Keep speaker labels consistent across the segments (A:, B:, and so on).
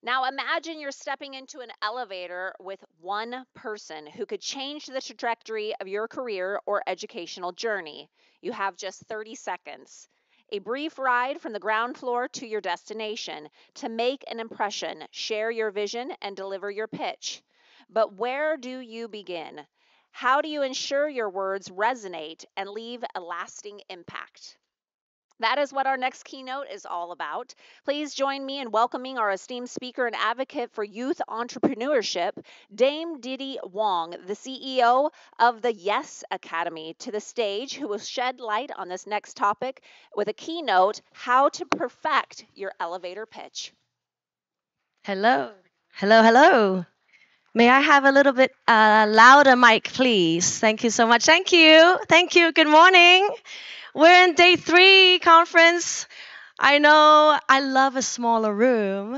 A: Now imagine you're stepping into an elevator with one person who could change the trajectory of your career or educational journey. You have just 30 seconds. A brief ride from the ground floor to your destination to make an impression, share your vision, and deliver your pitch. But where do you begin? How do you ensure your words resonate and leave a lasting impact? That is what our next keynote is all about. Please join me in welcoming our esteemed speaker and advocate for youth entrepreneurship, Dame Didi Wong, the CEO of the Yes Academy, to the stage, who will shed light on this next topic with a keynote How to Perfect Your Elevator Pitch.
B: Hello. Hello, hello. May I have a little bit uh, louder mic, please? Thank you so much. Thank you. Thank you. Good morning. We're in day three conference. I know I love a smaller room.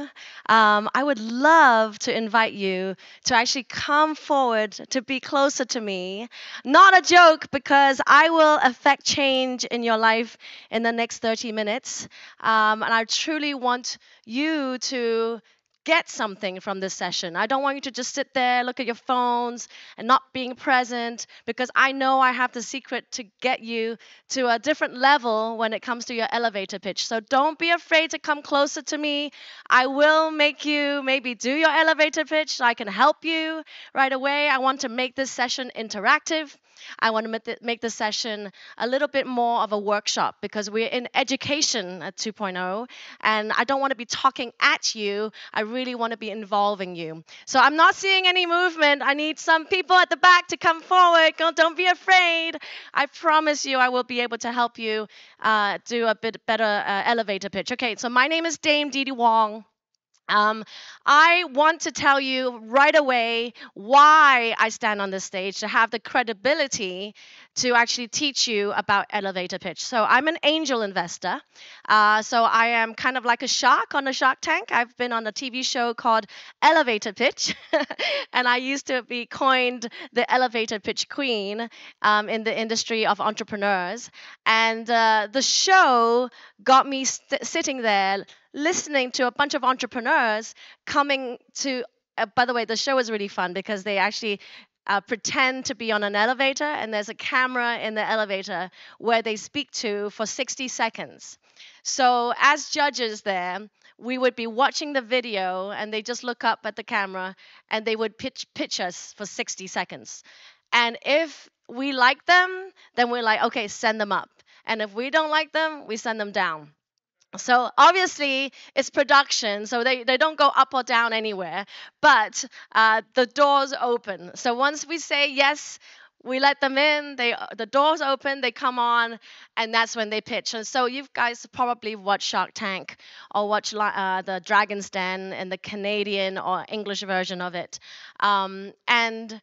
B: Um, I would love to invite you to actually come forward to be closer to me. Not a joke, because I will affect change in your life in the next 30 minutes. Um, and I truly want you to get something from this session. I don't want you to just sit there, look at your phones, and not being present because I know I have the secret to get you to a different level when it comes to your elevator pitch. So don't be afraid to come closer to me. I will make you maybe do your elevator pitch so I can help you right away. I want to make this session interactive. I want to make the session a little bit more of a workshop because we're in education at 2.0 and I don't want to be talking at you. I really want to be involving you. So I'm not seeing any movement. I need some people at the back to come forward. Don't be afraid. I promise you I will be able to help you uh, do a bit better uh, elevator pitch. Okay, so my name is Dame Didi Wong. Um, I want to tell you right away why I stand on this stage to have the credibility to actually teach you about elevator pitch. So I'm an angel investor. Uh, so I am kind of like a shark on a Shark Tank. I've been on a TV show called Elevator Pitch, and I used to be coined the elevator pitch queen um, in the industry of entrepreneurs. And uh, the show got me st- sitting there listening to a bunch of entrepreneurs coming to uh, by the way the show was really fun because they actually uh, pretend to be on an elevator and there's a camera in the elevator where they speak to for 60 seconds. So as judges there we would be watching the video and they just look up at the camera and they would pitch pitch us for 60 seconds. And if we like them then we're like okay send them up. And if we don't like them we send them down so obviously it's production, so they, they don't go up or down anywhere, but uh, the doors open. So once we say yes, we let them in, they, the doors open, they come on, and that's when they pitch. And so you guys probably watch Shark Tank or watch uh, the Dragon's Den and the Canadian or English version of it. Um, and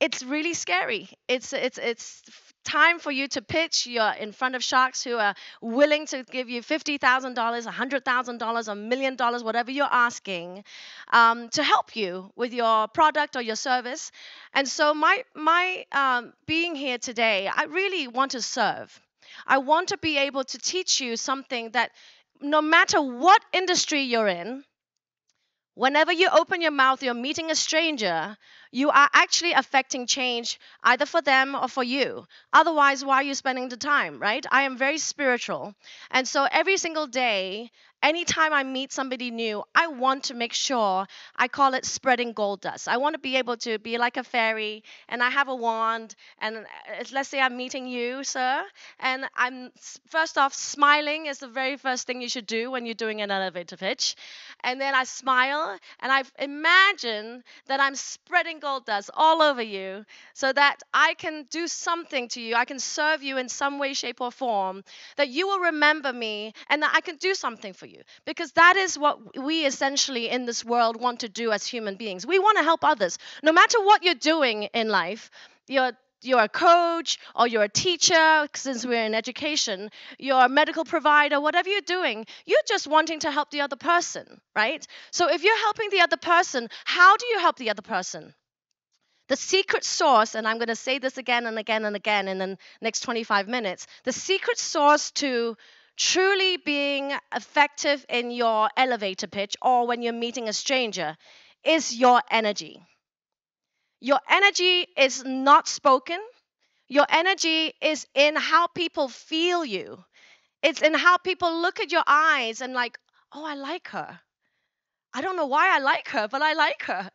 B: it's really scary. It's, it's, it's time for you to pitch. You're in front of sharks who are willing to give you $50,000, a $100,000, a million dollars, whatever you're asking, um, to help you with your product or your service. And so, my, my um, being here today, I really want to serve. I want to be able to teach you something that no matter what industry you're in, Whenever you open your mouth, you're meeting a stranger, you are actually affecting change either for them or for you. Otherwise, why are you spending the time, right? I am very spiritual. And so every single day, anytime I meet somebody new, I want to make sure I call it spreading gold dust. I want to be able to be like a fairy and I have a wand and uh, let's say I'm meeting you, sir, and I'm first off smiling is the very first thing you should do when you're doing an elevator pitch. And then I smile and I imagine that I'm spreading gold dust all over you so that I can do something to you. I can serve you in some way, shape, or form that you will remember me and that I can do something for you. Because that is what we essentially in this world want to do as human beings. We want to help others. No matter what you're doing in life, you're you're a coach or you're a teacher, since we're in education, you're a medical provider, whatever you're doing, you're just wanting to help the other person, right? So if you're helping the other person, how do you help the other person? The secret source, and I'm going to say this again and again and again in the next 25 minutes, the secret source to truly being effective in your elevator pitch or when you're meeting a stranger is your energy. Your energy is not spoken. Your energy is in how people feel you. It's in how people look at your eyes and like, "Oh, I like her." I don't know why I like her, but I like her.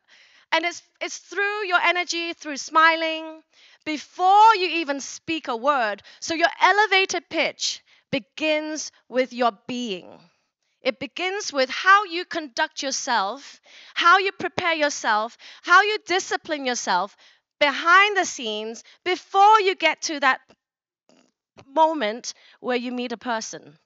B: And it's it's through your energy, through smiling, before you even speak a word. So your elevator pitch begins with your being. It begins with how you conduct yourself, how you prepare yourself, how you discipline yourself behind the scenes before you get to that moment where you meet a person.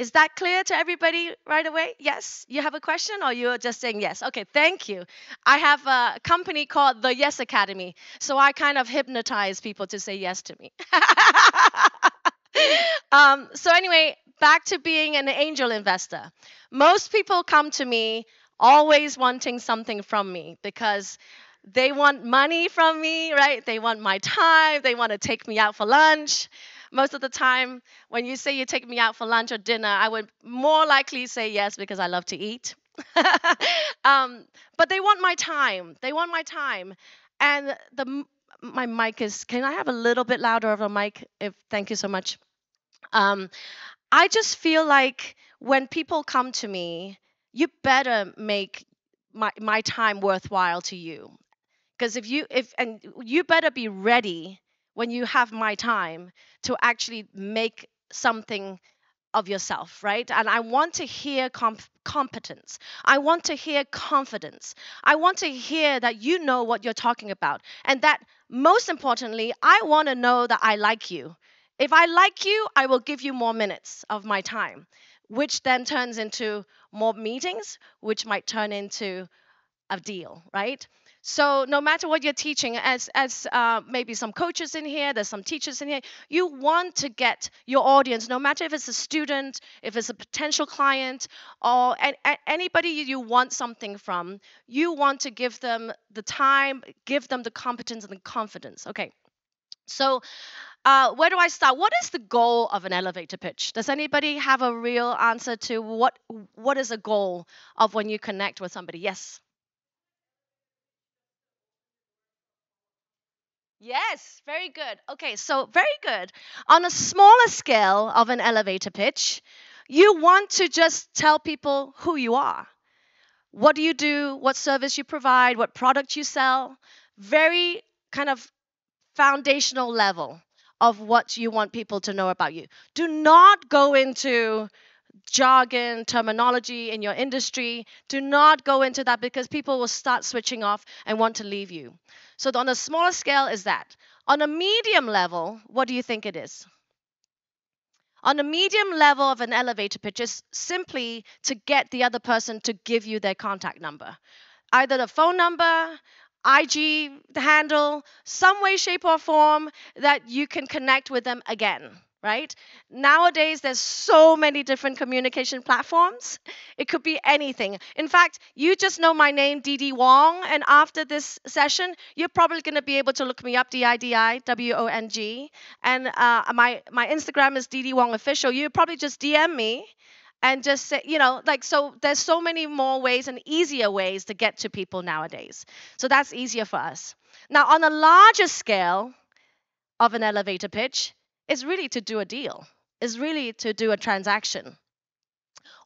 B: Is that clear to everybody right away? Yes? You have a question or you're just saying yes? Okay, thank you. I have a company called the Yes Academy, so I kind of hypnotize people to say yes to me. um, so, anyway, back to being an angel investor. Most people come to me always wanting something from me because they want money from me, right? They want my time, they want to take me out for lunch most of the time when you say you take me out for lunch or dinner, I would more likely say yes because I love to eat. um, but they want my time. They want my time. And the my mic is. Can I have a little bit louder of a mic? If thank you so much. Um, I just feel like when people come to me, you better make my my time worthwhile to you. Because if you if and you better be ready when you have my time to actually make something of yourself, right? And I want to hear comp- competence. I want to hear confidence. I want to hear that you know what you're talking about. And that, most importantly, I want to know that I like you. If I like you, I will give you more minutes of my time, which then turns into more meetings, which might turn into a deal, right? So no matter what you're teaching, as as uh, maybe some coaches in here, there's some teachers in here, you want to get your audience, no matter if it's a student, if it's a potential client, or a, a, anybody you want something from, you want to give them the time, give them the competence and the confidence. Okay, so. Uh, where do I start? What is the goal of an elevator pitch? Does anybody have a real answer to what what is a goal of when you connect with somebody? Yes. Yes, very good. Okay, so very good. On a smaller scale of an elevator pitch, you want to just tell people who you are. What do you do? What service you provide? What product you sell? Very kind of foundational level of what you want people to know about you. Do not go into jargon, terminology in your industry. Do not go into that because people will start switching off and want to leave you. So, on a smaller scale, is that. On a medium level, what do you think it is? On a medium level of an elevator pitch is simply to get the other person to give you their contact number. Either the phone number, IG handle, some way, shape, or form that you can connect with them again right? Nowadays, there's so many different communication platforms. It could be anything. In fact, you just know my name, Didi Wong, and after this session, you're probably going to be able to look me up, D-I-D-I W-O-N-G, and uh, my my Instagram is Didi Wong Official. You probably just DM me. And just say, you know, like, so there's so many more ways and easier ways to get to people nowadays. So that's easier for us. Now, on a larger scale of an elevator pitch, is really to do a deal, is really to do a transaction.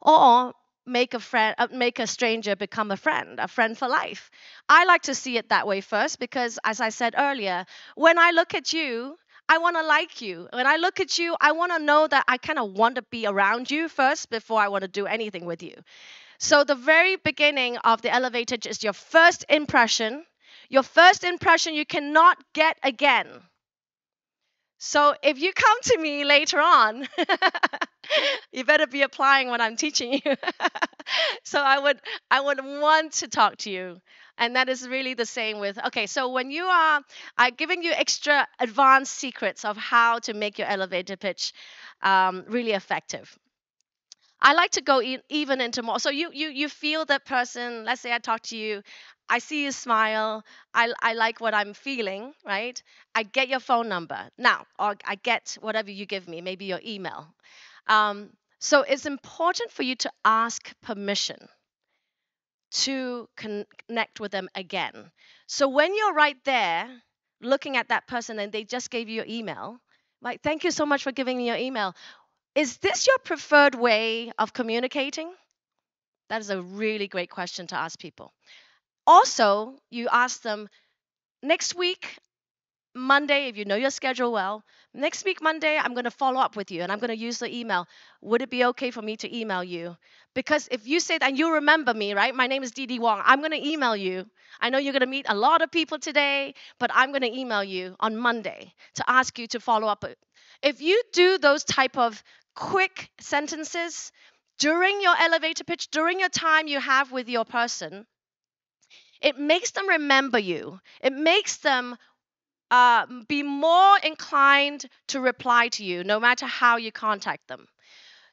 B: Or make a friend uh, make a stranger become a friend a friend for life. I like to see it that way first because as i said earlier when i look at you i want to like you. When i look at you i want to know that i kind of want to be around you first before i want to do anything with you. So the very beginning of the elevator is your first impression. Your first impression you cannot get again so if you come to me later on, you better be applying what I'm teaching you. so I would I would want to talk to you. And that is really the same with okay, so when you are I'm giving you extra advanced secrets of how to make your elevator pitch um, really effective. I like to go even into more. So you you you feel that person. Let's say I talk to you, I see you smile. I I like what I'm feeling, right? I get your phone number now, or I get whatever you give me, maybe your email. Um, so it's important for you to ask permission to connect with them again. So when you're right there looking at that person and they just gave you your email, like, thank you so much for giving me your email. Is this your preferred way of communicating? That is a really great question to ask people. Also, you ask them, next week, Monday, if you know your schedule well, next week, Monday, I'm going to follow up with you and I'm going to use the email. Would it be okay for me to email you? Because if you say that, and you remember me, right? My name is Dee Wong. I'm going to email you. I know you're going to meet a lot of people today, but I'm going to email you on Monday to ask you to follow up. If you do those type of quick sentences during your elevator pitch, during your time you have with your person, it makes them remember you. It makes them uh, be more inclined to reply to you no matter how you contact them.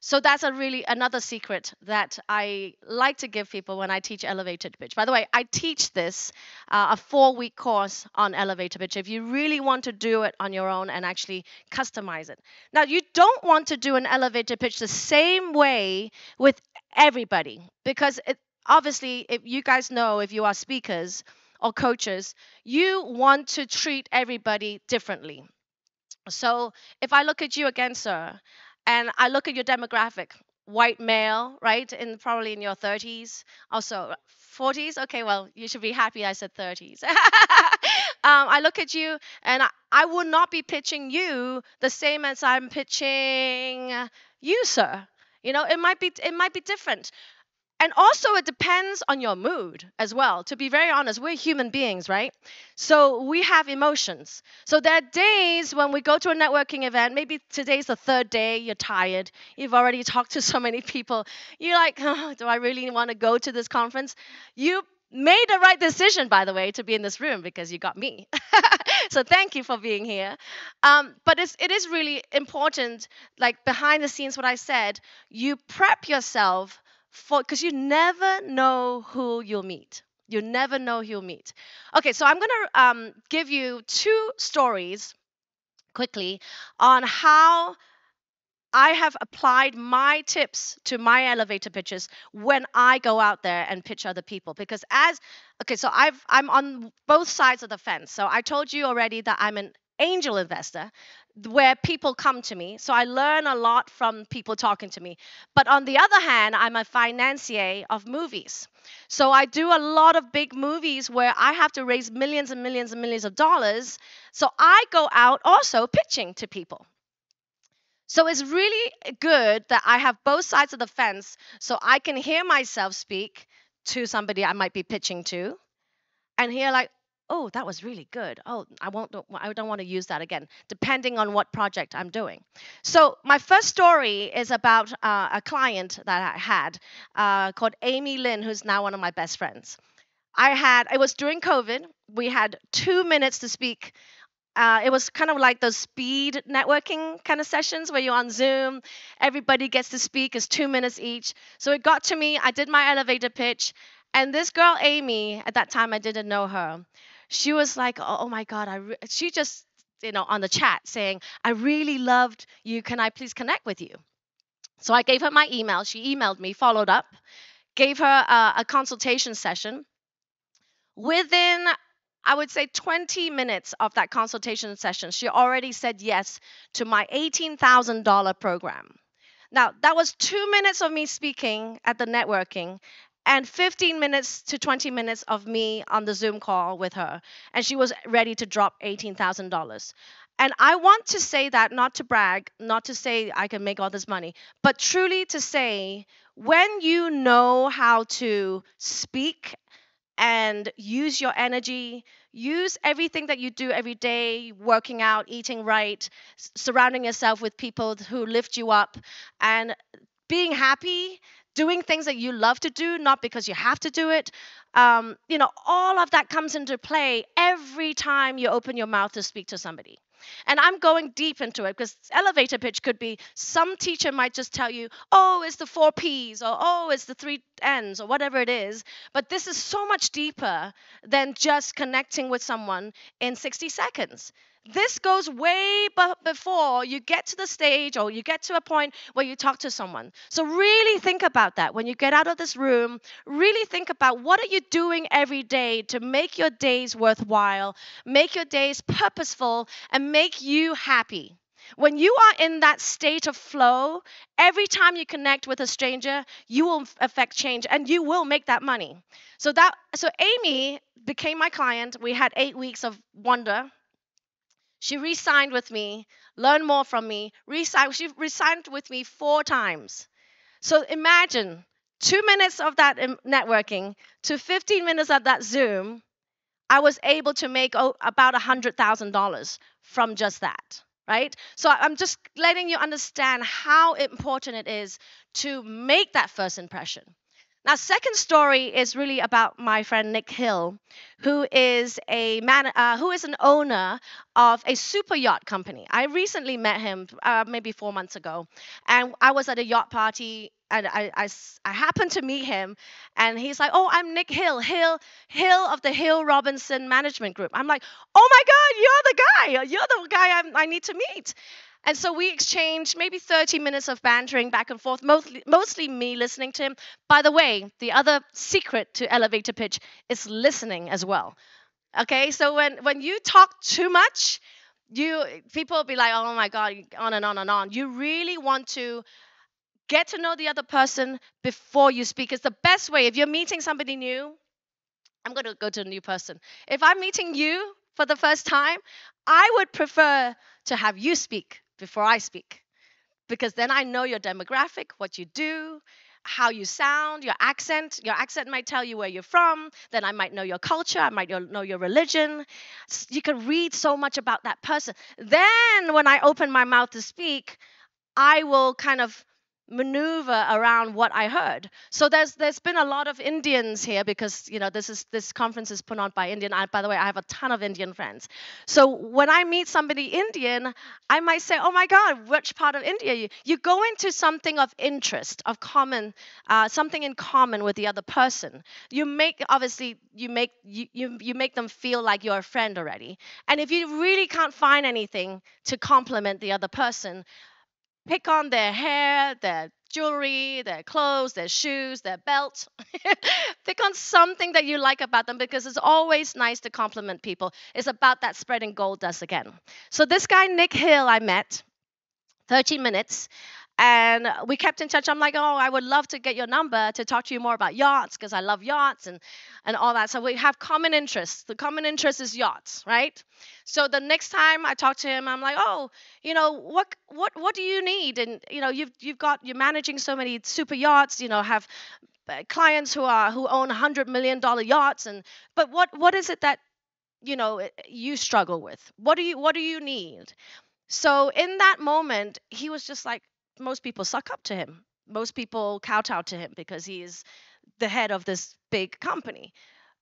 B: So that's a really another secret that I like to give people when I teach elevator pitch. By the way, I teach this uh, a four-week course on elevator pitch. If you really want to do it on your own and actually customize it. Now, you don't want to do an elevator pitch the same way with everybody because it, obviously, if you guys know if you are speakers or coaches, you want to treat everybody differently. So if I look at you again, sir, and I look at your demographic, white male, right? In probably in your 30s, also 40s. Okay, well, you should be happy I said 30s. um, I look at you and I, I will not be pitching you the same as I'm pitching you, sir. You know, it might be it might be different. And also it depends on your mood as well. To be very honest we're human beings right? So we have emotions. So there are days when we go to a networking event maybe today's the third day you're tired you've already talked to so many people. You're like oh, do i really want to go to this conference? You made the right decision by the way to be in this room because you got me so thank you for being here um, but it's, it is really important like behind the scenes what i said you prep yourself for because you never know who you'll meet. You never know who you'll meet. Okay, so I'm gonna um, give you two stories quickly on how I have applied my tips to my elevator pitches when I go out there and pitch other people. Because as okay, so I've I'm on both sides of the fence. So I told you already that I'm an angel investor where people come to me. So I learn a lot from people talking to me. But on the other hand, I'm a financier of movies. So I do a lot of big movies where I have to raise millions and millions and millions of dollars. So I go out also pitching to people. So it's really good that I have both sides of the fence so I can hear myself speak to somebody I might be pitching to and hear like oh, that was really good. Oh, I won't. I don't want to use that again, depending on what project I'm doing. So my first story is about uh, a client that I had uh, called Amy Lynn, who's now one of my best friends. I had. It was during COVID. We had two minutes to speak. Uh, it was kind of like those speed networking kind of sessions where you're on Zoom, everybody gets to speak, it's two minutes each. So it got to me, I did my elevator pitch, and this girl, Amy, at that time I didn't know her, she was like, oh, oh my God, I she just, you know, on the chat saying, I really loved you. Can I please connect with you? So I gave her my email. She emailed me, followed up, gave her a, a consultation session. Within I would say 20 minutes of that consultation session, she already said yes to my $18,000 program. Now, that was two minutes of me speaking at the networking, and 15 minutes to 20 minutes of me on the Zoom call with her. And she was ready to drop $18,000. And I want to say that not to brag, not to say I can make all this money, but truly to say when you know how to speak and use your energy, use everything that you do every day, working out, eating right, surrounding yourself with people who lift you up, and being happy doing things that you love to do, not because you have to do it. Um, you know, all of that comes into play every time you open your mouth to speak to somebody. And I'm going deep into it because elevator pitch could be some teacher might just tell you, oh, it's the four P's or oh, it's the three N's or whatever it is. But this is so much deeper than just connecting with someone in 60 seconds. This goes way before you get to the stage or you get to a point where you talk to someone. So really think about that when you get out of this room. Really think about what are you doing every day to make your days worthwhile, make your days purposeful and make you happy. When you are in that state of flow, every time you connect with a stranger, you will affect change and you will make that money. So that so Amy became my client. We had 8 weeks of wonder she re signed with me, learned more from me, re-signed, she re signed with me four times. So imagine two minutes of that um, networking to 15 minutes of that Zoom, I was able to make about $100,000 from just that, right? So I'm just letting you understand how important it is to make that first impression. Now, second story is really about my friend Nick Hill, who is a man, uh, who is an owner of a super yacht company. I recently met him, uh, maybe four months ago, and I was at a yacht party. And I, I, I happened to meet him, and he's like, "Oh, I'm Nick Hill, Hill, Hill of the Hill Robinson Management Group." I'm like, "Oh my God, you're the guy! You're the guy I'm, I need to meet." And so we exchanged maybe 30 minutes of bantering back and forth, mostly, mostly me listening to him. By the way, the other secret to elevator pitch is listening as well. Okay, so when, when you talk too much, you people will be like, oh my God, on and on and on. You really want to get to know the other person before you speak. It's the best way. If you're meeting somebody new, I'm going to go to a new person. If I'm meeting you for the first time, I would prefer to have you speak before I speak. Because then I know your demographic, what you do, how you sound, your accent. Your accent might tell you where you're from. Then I might know your culture. I might know your religion. You can read so much about that person. Then when I open my mouth to speak, I will kind of maneuver around what I heard. So there's there's been a lot of Indians here because you know this is this conference is put on by Indian. I, by the way, I have a ton of Indian friends. So when I meet somebody Indian, I might say, "Oh my God, which part of India you?" You go into something of interest, of common, uh, something in common with the other person. You make obviously you make you, you you make them feel like you're a friend already. And if you really can't find anything to compliment the other person, pick on their hair, their jewelry, their clothes, their shoes, their belt. pick on something that you like about them because it's always nice to compliment people. It's about that spreading gold dust again. So this guy Nick Hill I met 13 minutes and we kept in touch. I'm like, oh, I would love to get your number to talk to you more about yachts because I love yachts and, and all that. So we have common interests. The common interest is yachts, right? So the next time I talk to him, I'm like, oh, you know, what what what do you need? And you know, you've you've got you're managing so many super yachts. You know, have uh, clients who are who own hundred million dollar yachts. And but what what is it that you know you struggle with? What do you what do you need? So in that moment, he was just like, most people suck up to him. Most people kowtow to him because he is the head of this big company.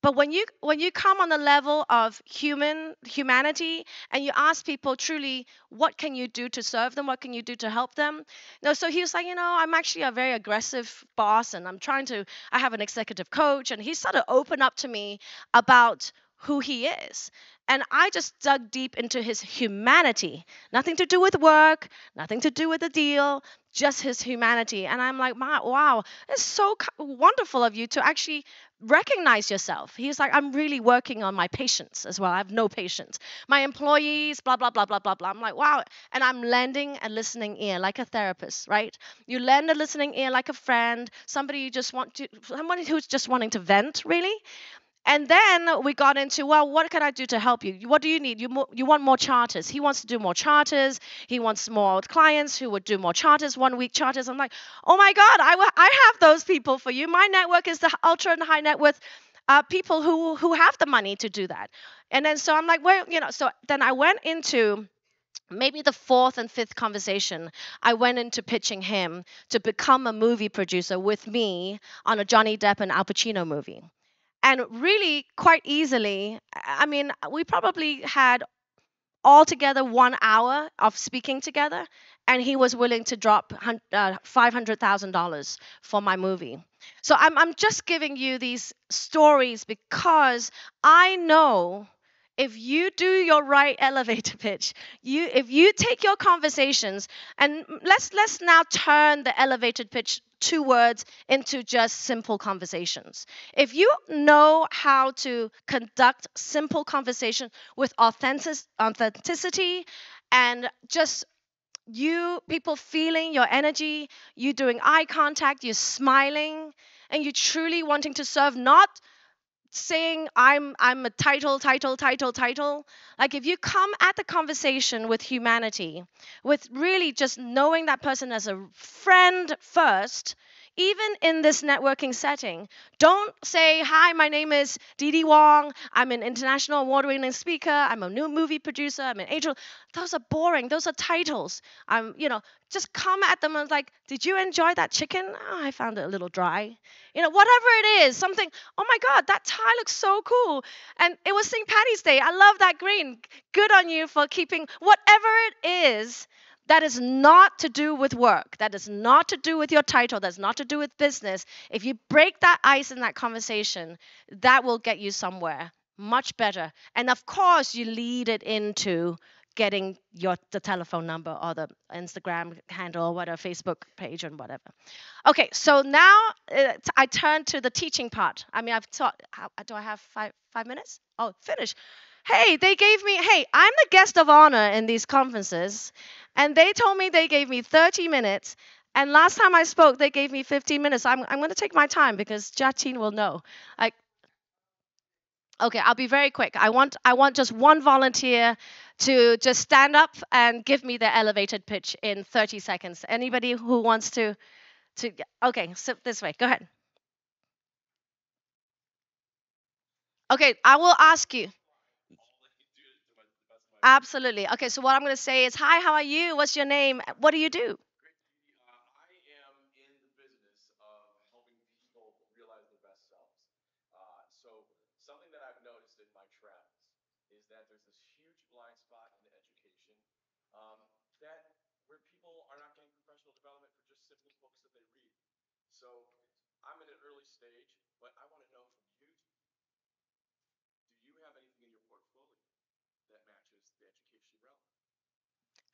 B: But when you when you come on the level of human humanity and you ask people truly, what can you do to serve them? What can you do to help them? No, so he was like, you know, I'm actually a very aggressive boss, and I'm trying to. I have an executive coach, and he sort of opened up to me about who he is. And I just dug deep into his humanity. Nothing to do with work, nothing to do with the deal, just his humanity. And I'm like, wow, it's so wonderful of you to actually recognize yourself. He's like, I'm really working on my patience as well. I have no patience. My employees, blah, blah, blah, blah, blah, blah. I'm like, wow. And I'm lending a listening ear like a therapist, right? You lend a listening ear like a friend, somebody you just want to, somebody who's just wanting to vent, really. And then we got into, well, what can I do to help you? What do you need? You, mo- you want more charters. He wants to do more charters. He wants more clients who would do more charters, one week charters. I'm like, oh my God, I, w- I have those people for you. My network is the ultra and high net worth uh, people who, who have the money to do that. And then so I'm like, well, you know, so then I went into maybe the fourth and fifth conversation, I went into pitching him to become a movie producer with me on a Johnny Depp and Al Pacino movie and really quite easily i mean we probably had altogether one hour of speaking together, and he was willing to drop uh, $500,000 for my movie. So I'm, I'm just giving you these stories because I know if you do your right elevator pitch you if you take your conversations and let's let's now turn the elevator pitch two words into just simple conversations. If you know how to conduct simple conversation with authentic, authenticity and just you people feeling your energy you doing eye contact you smiling and you truly wanting to serve not saying I'm I'm a title, title, title, title. Like if you come at the conversation with humanity, with really just knowing that person as a friend first, even in this networking setting, don't say, Hi, my name is Dee Wong. I'm an international award winning speaker. I'm a new movie producer. I'm an angel. Those are boring. Those are titles. I'm, you know, just come at them and like, Did you enjoy that chicken? Oh, I found it a little dry. You know, whatever it is, something, oh my God, that tie looks so cool. And it was St. Patty's Day. I love that green. Good on you for keeping whatever it is that is not to do with work. That is not to do with your title. That's not to do with business. If you break that ice in that conversation, that will get you somewhere much better. And of course, you lead it into getting your the telephone number or the Instagram handle or whatever, Facebook page and whatever. Okay, so now uh, I turn to the teaching part. I mean, I've taught. How, do I have five five minutes? Oh, finish. Hey, they gave me. Hey, I'm the guest of honor in these conferences, and they told me they gave me 30 minutes. And last time I spoke, they gave me 15 minutes. I'm, I'm going to take my time because Jatin will know. Like, okay, I'll be very quick. I want I want just one volunteer to just stand up and give me the elevated pitch in 30 seconds. Anybody who wants to to okay, sit this way. Go ahead. Okay, I will ask you. Absolutely. Okay, so what I'm going to say is, hi, how are you? What's your name? What do you do?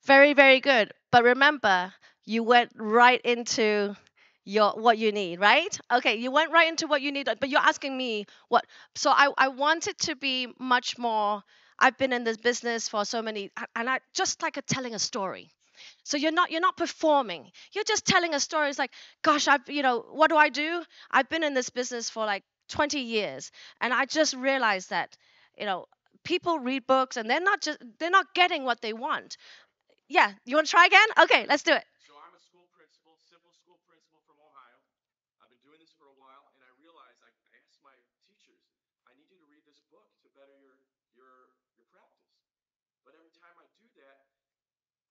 B: Very, very good. But remember, you went right into your what you need, right? Okay, you went right into what you need, but you're asking me what. So I I wanted to be much more. I've been in this business for so many, and I just like a telling a story. So you're not you're not performing. You're just telling a story. It's like, gosh, I've you know what do I do? I've been in this business for like 20 years, and I just realized that you know people read books and they're not just they're not getting what they want yeah, you want to try again? Okay, let's do it.
C: So I'm a school principal, school principal from Ohio. I've been doing this for a while, and I realized I, I asked my teachers, I need you to read this book to better your your your practice. But every time I do that,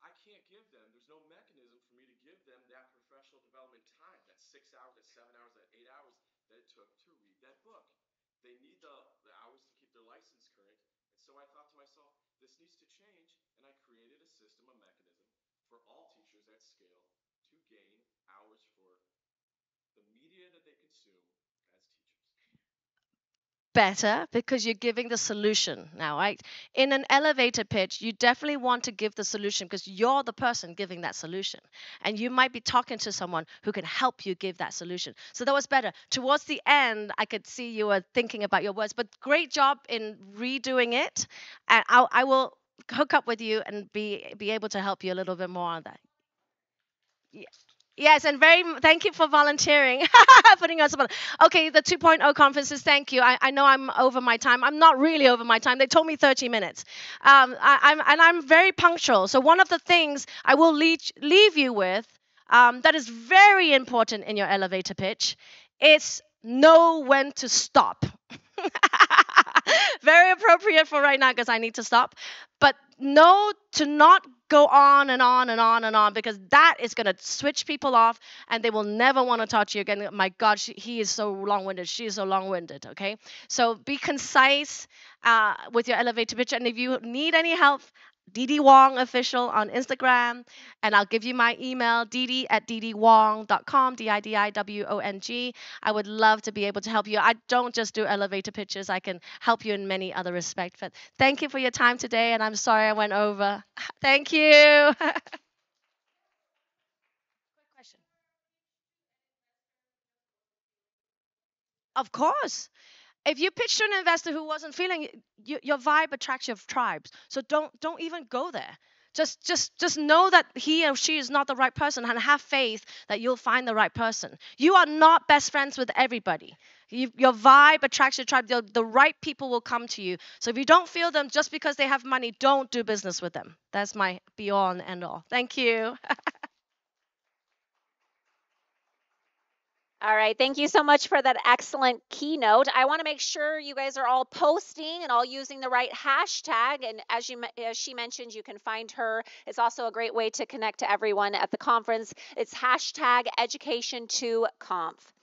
C: I can't give them. There's no mechanism for me to give them that professional development time, that six hours, that seven hours, that eight hours that it took to read that book. They need the, the hours to keep their license current. And so I thought to myself, this needs to change and I created a system, a mechanism for all teachers at scale to gain hours for the media that they consume as teachers.
B: Better because you're giving the solution now, right? In an elevator pitch, you definitely want to give the solution because you're the person giving that solution. And you might be talking to someone who can help you give that solution. So that was better. Towards the end, I could see you were thinking about your words, but great job in redoing it. And I, I will hook up with you and be be able to help you a little bit more on that. Yes, and very thank you for volunteering, putting us on. Okay, the 2.0 conferences. Thank you. I, I know I'm over my time. I'm not really over my time. They told me 30 minutes, um, I, am and I'm very punctual. So one of the things I will leave leave you with um, that is very important in your elevator pitch is know when to stop. Very appropriate for right now because I need to stop. But no, to not go on and on and on and on because that is going to switch people off and they will never want to talk to you again. My God, she, he is so long winded. She is so long winded. Okay. So be concise uh, with your elevator pitch. And if you need any help, Didi Wong official on Instagram, and I'll give you my email, dd at didiwong.com, D-I-D-I-W-O-N-G. I would love to be able to help you. I don't just do elevator pitches. I can help you in many other respects. But thank you for your time today, and I'm sorry I went over. Thank you. question. Of course. If you pitch to an investor who wasn't feeling you, your vibe attracts your tribes. So don't don't even go there. Just just just know that he or she is not the right person and have faith that you'll find the right person. You are not best friends with everybody. You, your vibe attracts your tribe. The, the right people will come to you. So if you don't feel them just because they have money, don't do business with them. That's my beyond and all. Thank you.
A: All right, thank you so much for that excellent keynote. I want to make sure you guys are all posting and all using the right hashtag. And as you as she mentioned, you can find her. It's also a great way to connect to everyone at the conference. It's hashtag education to conf.